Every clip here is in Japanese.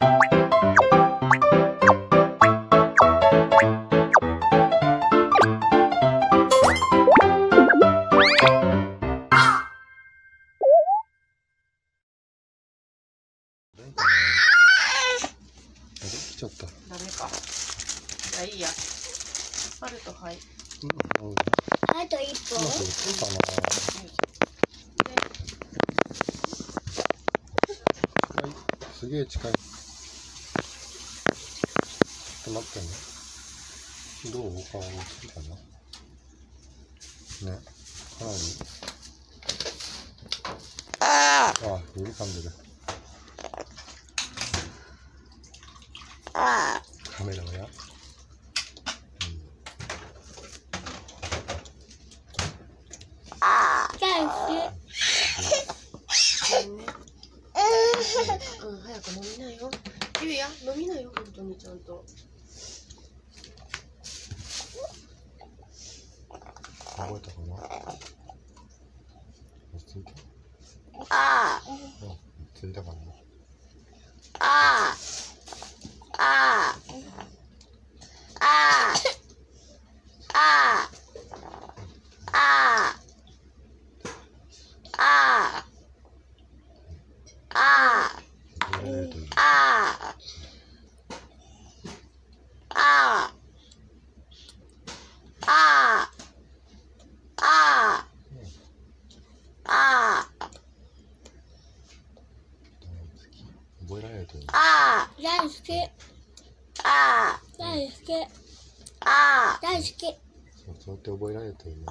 来ちゃった。ダメか。いいや。はい。ようん、うん。はい、すげえ近い。と待ってね。どう？顔映るかなね、かなり。ああ、指噛んでる。カメラはや。うん、早く飲みなよ。ゆうや、飲みなよ、本当にちゃんと。覚えたかな落ち着いて。うん、落ち着いたかな。えーと覚えられるといいね。大好き。大好き。大好き。そうやって覚えられるといいね。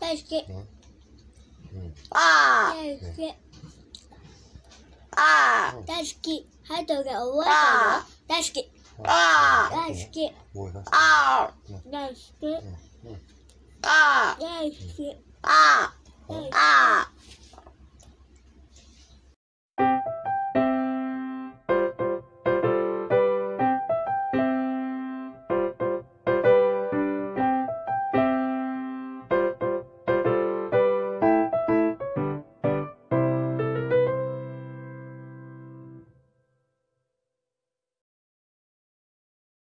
大好き。ねうん。大好き。大好き。ハトが覚えたよ。大好き。あ大好き。覚えさせて。大好き。うんうん大好き。大好き。